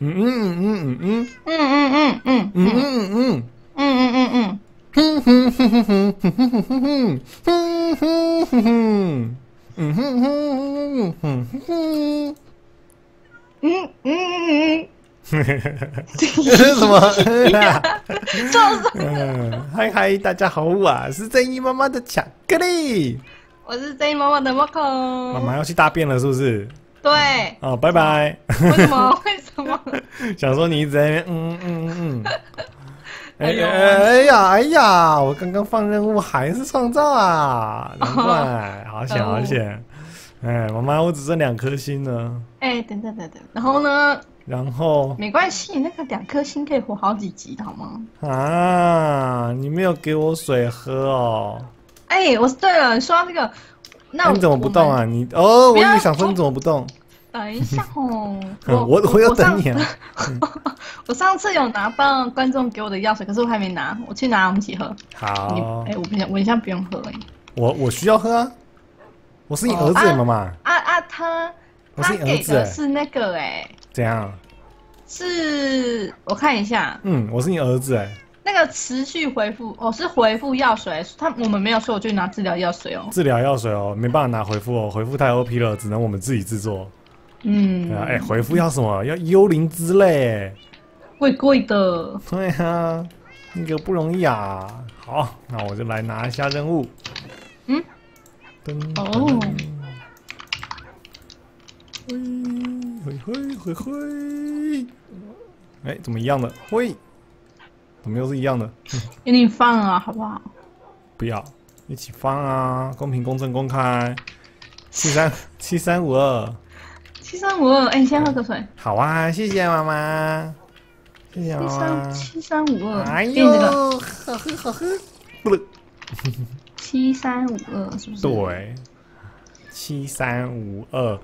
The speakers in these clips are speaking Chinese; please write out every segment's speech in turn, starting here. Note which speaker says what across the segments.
Speaker 1: 嗯嗯嗯嗯嗯
Speaker 2: 嗯嗯嗯嗯
Speaker 1: 嗯嗯嗯
Speaker 2: 嗯嗯嗯嗯，
Speaker 1: 哼哼哼哼哼哼哼哼哼哼哼哼哼。嗯哼哼哼哼哼，
Speaker 2: 嗯嗯嗯
Speaker 1: 这是什么？
Speaker 2: 就是
Speaker 1: 嗯，嗨嗨，大家好，我是正义妈妈的巧克力。
Speaker 2: 我是 J 妈妈的 Marco。
Speaker 1: 妈妈要去大便了，是不是？
Speaker 2: 对，
Speaker 1: 哦，拜拜。
Speaker 2: 为什么？为什么？
Speaker 1: 想说你一直在那边，嗯嗯嗯。哎
Speaker 2: 哎呦
Speaker 1: 哎呀哎呀！我刚刚放任务还是创造啊，难怪，好险好险！哎，妈妈，我只剩两颗星了。
Speaker 2: 哎，等等等等，然后呢？
Speaker 1: 然后
Speaker 2: 没关系，那个两颗星可以活好几集的好吗？
Speaker 1: 啊，你没有给我水喝哦。
Speaker 2: 哎，我对了，说到这个，那
Speaker 1: 哎你怎么不动啊？你哦，我以为想说你怎么不动？
Speaker 2: 等一下 哦，
Speaker 1: 我我我要等你啊！
Speaker 2: 我上次有拿到观众给我的药水，可是我还没拿，我去拿，我们一起喝。
Speaker 1: 好
Speaker 2: 哎、，我不想，我一下不用喝哎、
Speaker 1: 我我需要喝啊！我是你儿子妈妈，
Speaker 2: 啊啊，他他给的是那个哎、
Speaker 1: 怎样？
Speaker 2: 是我看一下，
Speaker 1: 嗯，我是你儿子哎，
Speaker 2: 那个持续回复哦，是回复药水，他我们没有说我去拿治疗药水哦。
Speaker 1: 治疗药水哦，没办法拿回复哦，回复太 OP 了，只能我们自己制作。
Speaker 2: 嗯
Speaker 1: 对，啊，哎，回复要什么？要幽灵之泪。
Speaker 2: 贵贵的，
Speaker 1: 对啊，那个不容易啊。好，那我就来拿一下任务。
Speaker 2: 嗯，
Speaker 1: 噔
Speaker 2: 哦，
Speaker 1: 嘿嘿嘿嘿，哎，怎么一样的？喂，怎么又是一样的？
Speaker 2: 给你放啊，好不好？
Speaker 1: 不要，一起放啊！公平、公正、公开。七三七三五二，
Speaker 2: 七三五二，哎，你先喝口水。
Speaker 1: 好啊，谢谢妈妈，谢谢妈
Speaker 2: 七三
Speaker 1: 妈。
Speaker 2: 七三五二，
Speaker 1: 哎呦，好喝好喝，不是，
Speaker 2: 七三五二是不是？
Speaker 1: 对，七三五二，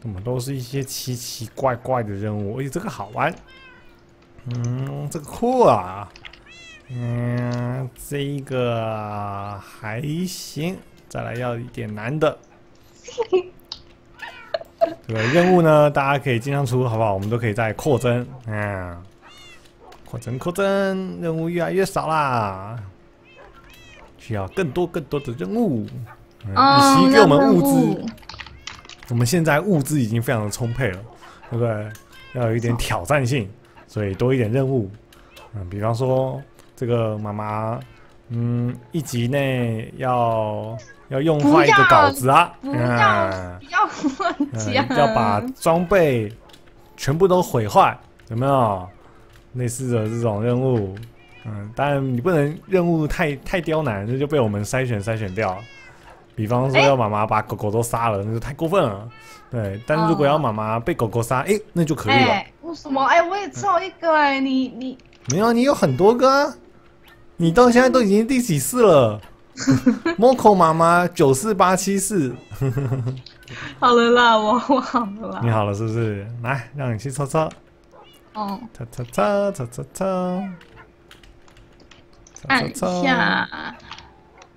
Speaker 1: 怎么都是一些奇奇怪怪的任务？哎，这个好玩，嗯，这个酷啊，嗯，这一个还行，再来要一点难的。这个任务呢，大家可以经常出，好不好？我们都可以再扩增，嗯，扩增扩增，任务越来越少啦，需要更多更多的任务。嗯
Speaker 2: 哦，
Speaker 1: 以及给我们物资，我们现在物资已经非常的充沛了，对不对？要有一点挑战性，所以多一点任务。嗯，比方说这个妈妈，嗯，一集内要要用坏一个稿子啊，
Speaker 2: 不要
Speaker 1: 嗯
Speaker 2: 不要乱
Speaker 1: 嗯
Speaker 2: 讲，
Speaker 1: 要把装备全部都毁坏，有没有？类似的这种任务，嗯，当然你不能任务太太刁难，这就被我们筛选筛选掉。比方说
Speaker 2: 哎
Speaker 1: 要妈妈把狗狗都杀了，那就太过分了。对，但是如果要妈妈被狗狗杀，哎、那就可以了。
Speaker 2: 哎，为什么？哎，我也只有一个哎，你你
Speaker 1: 没有，你有很多个啊，你到现在都已经第几次了 Moco 妈妈九四八七四，
Speaker 2: 好了啦，我我好了啦，
Speaker 1: 你好了是不是？来，让你去抽抽。
Speaker 2: 嗯，
Speaker 1: 擦擦擦擦擦擦，
Speaker 2: 按一下，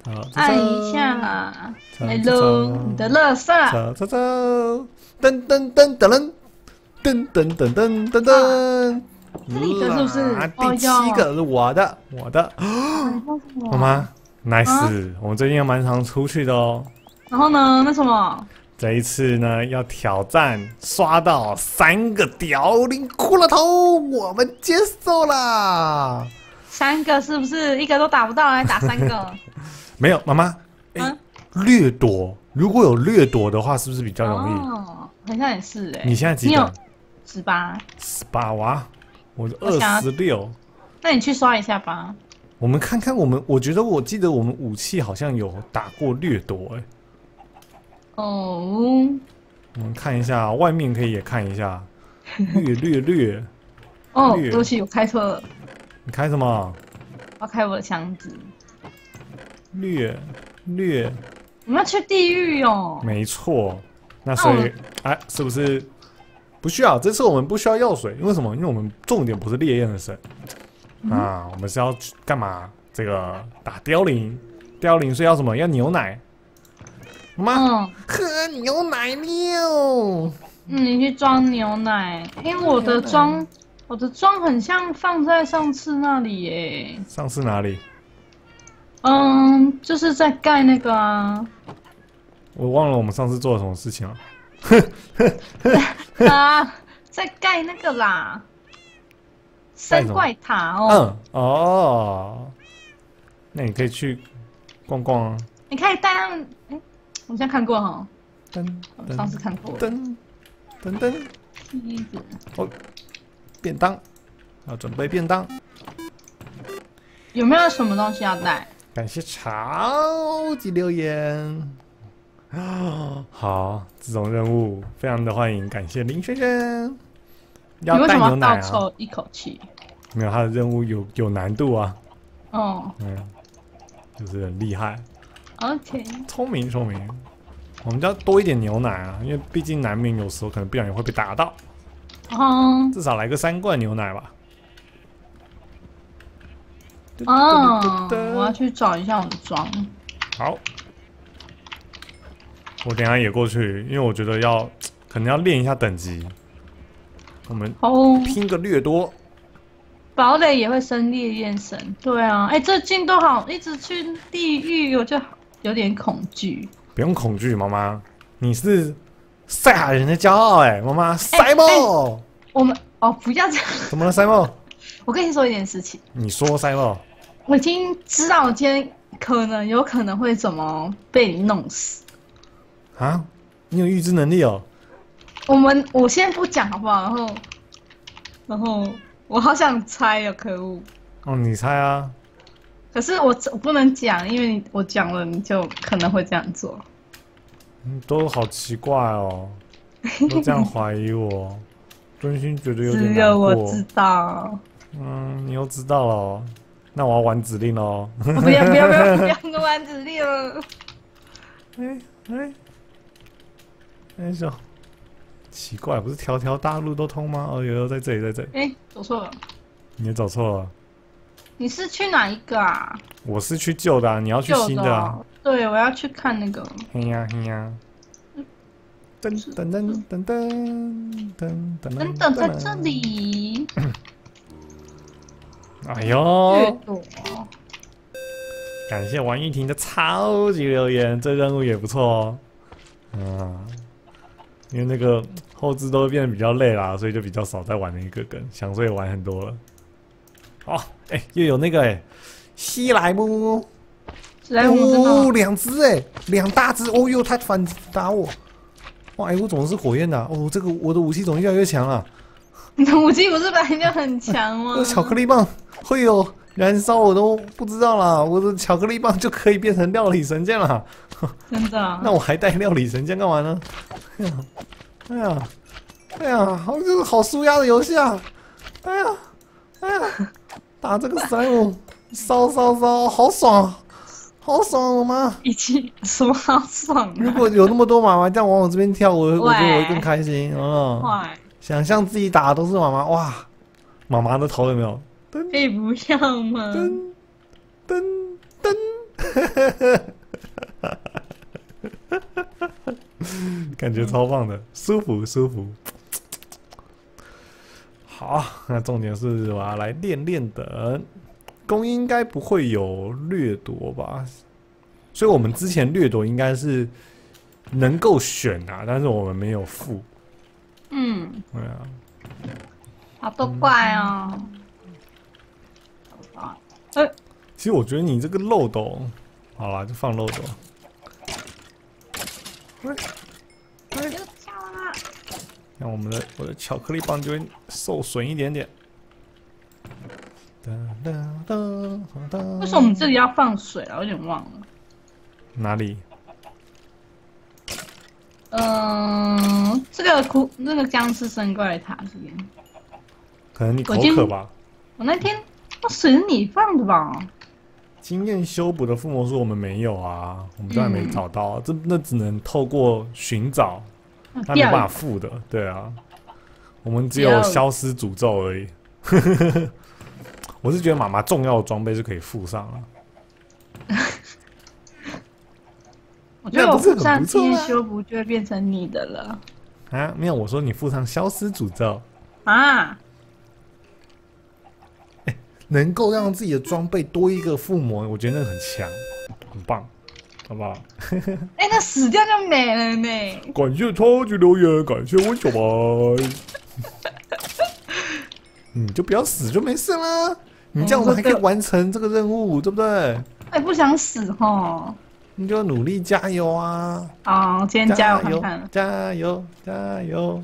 Speaker 1: 好，
Speaker 2: 按一下，
Speaker 1: 擦
Speaker 2: 来喽，你的乐色，
Speaker 1: 擦擦擦，噔噔噔噔噔。噔噔噔噔噔，
Speaker 2: 这里的是不是？
Speaker 1: 第七个是我的，我的，妈妈，nice，我们最近也蛮常出去的哦。
Speaker 2: 然后呢？那什么？
Speaker 1: 这一次呢，要挑战刷到三个凋零骷髅头，我们接受啦。
Speaker 2: 三个是不是？一个都打不到，来打三个。
Speaker 1: 没有，妈妈，哎、
Speaker 2: 嗯
Speaker 1: 掠夺，如果有掠夺的话，是不是比较容易？
Speaker 2: 哦，好像也是哎。
Speaker 1: 你现在几
Speaker 2: 你有？十八？
Speaker 1: 十八哇，我二十六。
Speaker 2: 那你去刷一下吧。
Speaker 1: 我们看看，我们我觉得我记得我们武器好像有打过掠夺，哎，
Speaker 2: 哦，
Speaker 1: 我们看一下外面可以也看一下，掠掠掠，
Speaker 2: 哦，
Speaker 1: 略
Speaker 2: 对不起，我开错了，
Speaker 1: 你开什么？
Speaker 2: 我要开我的箱子。
Speaker 1: 掠掠，
Speaker 2: 我们要去地狱哦。
Speaker 1: 没错。那所以，哎，是不是不需要？这次我们不需要药水，因为什么？因为我们重点不是烈焰的神啊，我们是要去干嘛？这个打凋零，凋零，所以要什么？要牛奶。妈，
Speaker 2: 嗯，
Speaker 1: 喝牛奶六。
Speaker 2: 嗯，你去装牛奶，因为我的装，我的装很像放在上次那里耶。
Speaker 1: 上次哪里？
Speaker 2: 嗯，就是在盖那个啊。
Speaker 1: 我忘了我们上次做了什么事情了。
Speaker 2: 啊，在盖那个啦，三怪塔哦。
Speaker 1: 嗯，哦，那你可以去逛逛啊。
Speaker 2: 你可以带他们，哎，我现在看过哈。
Speaker 1: 噔，
Speaker 2: 上次看过。
Speaker 1: 噔噔噔。
Speaker 2: 梯子。
Speaker 1: 哦，便当，要准备便当。
Speaker 2: 有没有什么东西要带？
Speaker 1: 感谢超级留言。啊，好，这种任务非常的欢迎，感谢林先生。
Speaker 2: 要带牛奶啊！抽一口气。
Speaker 1: 没有，他的任务有有难度啊。
Speaker 2: 哦。
Speaker 1: 嗯，就是很厉害。
Speaker 2: OK。
Speaker 1: 聪明聪明，我们要多一点牛奶啊，因为毕竟难免有时候可能不小心会被打到。
Speaker 2: 哦。
Speaker 1: 至少来个三罐牛奶吧。
Speaker 2: 哦，我要去找一下我的装。
Speaker 1: 好。我等下也过去，因为我觉得要可能要练一下等级。我们拼个掠夺。
Speaker 2: 堡垒也会升烈焰神，对啊，哎，这进都好，一直去地狱，我就有点恐惧。
Speaker 1: 不用恐惧，妈妈，你是赛亚人的骄傲，哎，妈妈，赛莫。
Speaker 2: 我们哦，不要这样。
Speaker 1: 怎么了，赛莫？
Speaker 2: 我跟你说一件事情。
Speaker 1: 你说，赛莫。
Speaker 2: 我已经知道我今天可能有可能会怎么被你弄死。
Speaker 1: 啊，你有预知能力哦。
Speaker 2: 我们我先不讲好不好？然后，然后我好想猜哦，可恶。
Speaker 1: 哦，你猜啊。
Speaker 2: 可是我我不能讲，因为我讲了你就可能会这样做。
Speaker 1: 嗯，都好奇怪哦，都这样怀疑我，真心觉得有点
Speaker 2: 难过。只有我知道。
Speaker 1: 嗯，你又知道了，那我要玩指令喽。
Speaker 2: 不要不要不要不要玩指令了。
Speaker 1: 哎哎。哎呦，奇怪，不是条条大路都通吗？哦，有在这里，在这里。
Speaker 2: 哎，走错了。
Speaker 1: 你也走错了。
Speaker 2: 你是去哪一个啊？
Speaker 1: 我是去旧的，你要去新的啊？
Speaker 2: 对，我要去看那个。
Speaker 1: 嘿呀嘿呀。噔噔噔噔噔噔噔
Speaker 2: 噔噔，在这里。
Speaker 1: 哎呦！感谢王玉婷的超级留言，这任务也不错哦。嗯。因为那个后置都会变得比较累啦，所以就比较少在玩那一个梗，想说也玩很多了。哦，哎，又有那个哎，西莱姆，
Speaker 2: 哦，
Speaker 1: 两只哎，两大只，哦哟，他反打我，哇，哎，我总是火焰的？哦，这个我的武器怎么越来越强了？
Speaker 2: 你的武器不是本来就很强吗？
Speaker 1: 巧克力棒会有燃烧，我都不知道啦。我的巧克力棒就可以变成料理神剑了。
Speaker 2: 真的？
Speaker 1: 那我还带料理神剑干嘛呢？哎呀，哎呀，哎呀好，这个好舒压的游戏啊！哎呀，哎呀，打这个三五，烧烧烧，好爽，好爽，我妈！
Speaker 2: 一起什么好爽？
Speaker 1: 如果有那么多妈妈这样往我这边跳，我我觉得我会更开心哦。想象自己打的都是妈妈，哇，妈妈的头有没有？
Speaker 2: 可以不要吗？
Speaker 1: 噔噔噔。感觉超棒的，舒服舒服。好，那重点是我要来练练的，弓应该不会有掠夺吧？所以我们之前掠夺应该是能够选啊，但是我们没有付。
Speaker 2: 嗯，
Speaker 1: 对啊，
Speaker 2: 好多怪哦。
Speaker 1: 啊，哎，其实我觉得你这个漏斗，好了，就放漏斗。喂，
Speaker 2: 又跳了！
Speaker 1: 那我们的我的巧克力棒就会受损一点点。
Speaker 2: 为什么我们这里要放水啊？我有点忘了。
Speaker 1: 哪里？
Speaker 2: 嗯，这个哭那个僵尸生怪塔这边。
Speaker 1: 可能你口渴吧？
Speaker 2: 我那天那水是你放的吧？
Speaker 1: 经验修补的附魔术我们没有啊，我们都还没找到，这那只能透过寻找，那没办法附的，对啊，我们只有消失诅咒而已。我是觉得妈妈重要的装备是可以附上
Speaker 2: 了。我觉得我附上经验修补就会变成你的了。
Speaker 1: 啊，没有，我说你附上消失诅咒，
Speaker 2: 啊，
Speaker 1: 能够让自己的装备多一个附魔，我觉得那很强，很棒，好不好？
Speaker 2: 哎、那死掉就没了呢。
Speaker 1: 感谢超级留言，感谢温小白。你就不要死就没事啦，你这样我们还可以完成这个任务，对不对？
Speaker 2: 哎、不想死哈。
Speaker 1: 你就要努力加油啊！
Speaker 2: 好，今天加油。
Speaker 1: 加油，加油！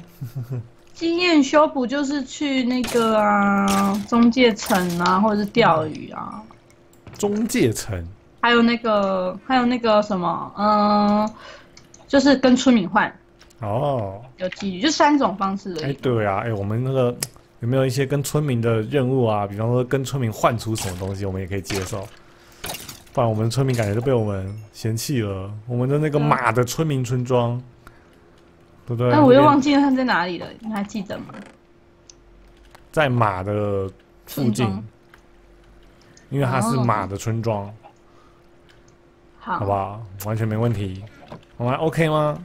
Speaker 2: 经验修补就是去那个啊中介城啊，或者是钓鱼啊，
Speaker 1: 中介城
Speaker 2: 还有那个还有那个什么，嗯、就是跟村民换
Speaker 1: 哦，
Speaker 2: 有几率，就三种方式而
Speaker 1: 哎，
Speaker 2: 已。
Speaker 1: 对啊，哎，我们那个有没有一些跟村民的任务啊？比方说跟村民换出什么东西，我们也可以接受。不然我们村民感觉都被我们嫌弃了。我们的那个
Speaker 2: 嗯
Speaker 1: 马的村民村庄，对不对？
Speaker 2: 但，我又忘记了他在哪里了，你还记得吗？
Speaker 1: 在马的附近，因为它是
Speaker 2: 哦
Speaker 1: 马的村庄，
Speaker 2: 好，
Speaker 1: 好不好？完全没问题。我们还 OK 吗？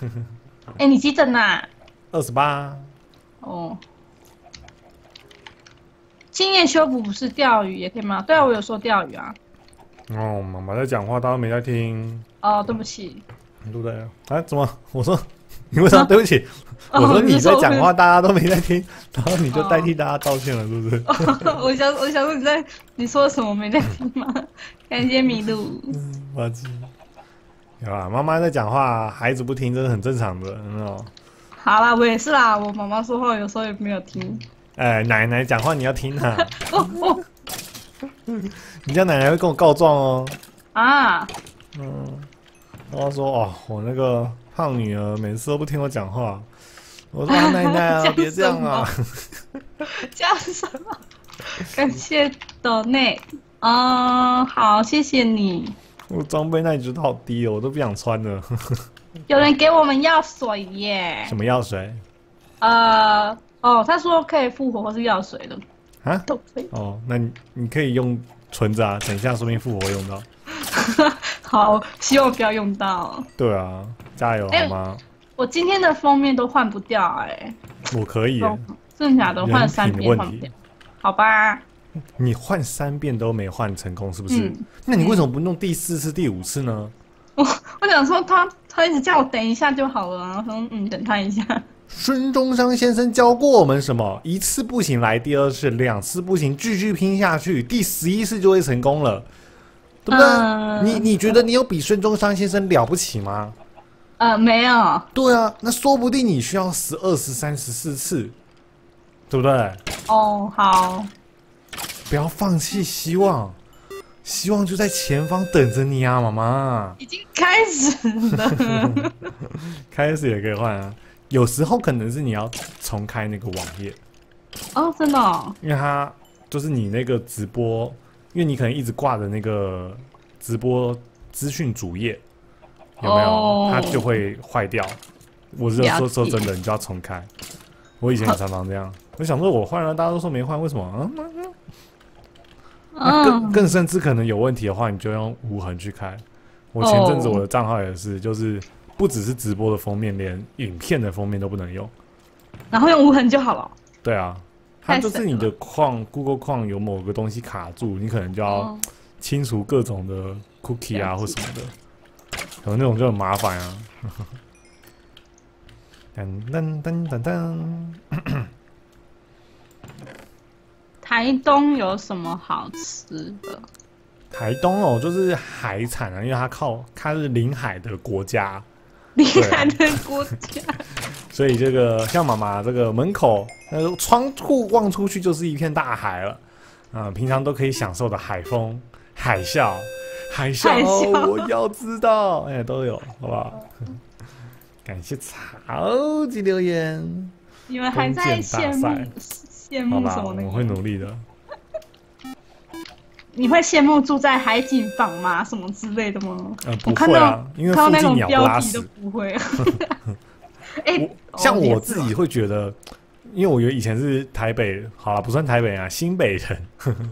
Speaker 2: 哎，你几等呐？
Speaker 1: 二十八，
Speaker 2: 哦，经验修补不是钓鱼也可以吗？对啊，我有说钓鱼啊。
Speaker 1: 哦，妈妈在讲话，大家都没在听，
Speaker 2: 哦，对不起。
Speaker 1: 对不对？啊，怎么？我说你为什么对不起？
Speaker 2: 哦
Speaker 1: 我说你在
Speaker 2: 是
Speaker 1: 讲话，大家都没在听，然后你就代替大家道歉了，是不是？
Speaker 2: 我想，我想说你在你说什么没在听吗？感谢麋鹿。
Speaker 1: 垃圾。有啊，妈妈在讲话，孩子不听，这是很正常的，有没有？
Speaker 2: 好啦，我也是啦，我妈妈说话有时候也没有听。
Speaker 1: 哎，奶奶讲话你要听啊，
Speaker 2: 哦哦
Speaker 1: 你家奶奶会跟我告状哦。
Speaker 2: 啊，
Speaker 1: 嗯，妈妈说哦，我那个胖女儿每次都不听我讲话。我说 啊奶奶啊，
Speaker 2: 讲
Speaker 1: 别这样啊！
Speaker 2: 叫 什么？感谢斗内。嗯，好，谢谢你。
Speaker 1: 我装备那一直都好低哦，我都不想穿了。
Speaker 2: 有人给我们药水耶
Speaker 1: 什。么药水
Speaker 2: 呃，哦，他说可以复活或是药水的，
Speaker 1: 啊？
Speaker 2: 都可以。
Speaker 1: 哦，那你你可以用存着啊，等一下说不定复活用到。
Speaker 2: 好，希望不要用到。
Speaker 1: 对啊，加油
Speaker 2: 哎
Speaker 1: 好吗？
Speaker 2: 我今天的封面都换不掉哎、
Speaker 1: 我可以耶，
Speaker 2: 哦真的假的？换三遍换不掉。好吧，
Speaker 1: 你换三遍都没换成功，是不是？
Speaker 2: 嗯
Speaker 1: 那你为什么不弄第四次、第五次呢？
Speaker 2: 我 我想说他他一直叫我等一下就好了，然后说嗯等他一下。
Speaker 1: 孙中山先生教过我们什么？一次不行来第二次，两次不行继续拼下去，第十一次就会成功了，对不对？
Speaker 2: 嗯
Speaker 1: 你你觉得你有比孙中山先生了不起吗？
Speaker 2: 呃，没有，
Speaker 1: 对啊，那说不定你需要十二、十三、十四次，对不对？
Speaker 2: 哦，好，
Speaker 1: 不要放弃希望，希望就在前方等着你啊，妈妈。
Speaker 2: 已经开始了。
Speaker 1: 开始也可以换啊，有时候可能是你要重开那个网页，
Speaker 2: 哦，真的、哦，
Speaker 1: 因为它就是你那个直播，因为你可能一直挂着那个直播资讯主页，有没有？
Speaker 2: 哦
Speaker 1: 它就会坏掉。我是
Speaker 2: 了解
Speaker 1: 说说真的，你就要重开。我以前也常常这样，我想说我换了，大家都说没换，为什么？嗯，那更
Speaker 2: 嗯，
Speaker 1: 更甚至可能有问题的话，你就用无痕去开。我前阵子
Speaker 2: 哦
Speaker 1: 我的账号也是，就是不只是直播的封面，连影片的封面都不能用。
Speaker 2: 然后用无痕就好了。
Speaker 1: 对啊，它就是你的矿 Google 矿有某个东西卡住，你可能就要
Speaker 2: 哦，
Speaker 1: 清除各种的 cookie 啊或什么的，可能那种就很麻烦啊。噔噔噔噔。噔，
Speaker 2: 台东有什么好吃的？
Speaker 1: 台东哦，就是海产啊，因为它靠它是临海的国家，
Speaker 2: 临海的国家。
Speaker 1: 所以这个像妈妈这个门口，那个窗户望出去就是一片大海了，啊、平常都可以享受的海风、海啸、海啸，
Speaker 2: 海啸
Speaker 1: 我要知道，哎，都有，好不好？感谢超级留言，
Speaker 2: 你们还在羡慕羡，慕什么呢
Speaker 1: 我们？会努力的。
Speaker 2: 你会羡慕住在海景房吗？什么之类的吗？
Speaker 1: 呃，
Speaker 2: 我看到
Speaker 1: 不会啊，因为
Speaker 2: 看到那种标题都。不会。哎、
Speaker 1: 我像我自己会觉得，因为我以前是台北，好了，不算台北啊，新北人。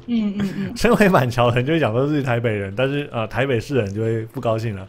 Speaker 2: 嗯嗯嗯，
Speaker 1: 身为板桥人就会讲说是台北人，但是呃台北市人就会不高兴了。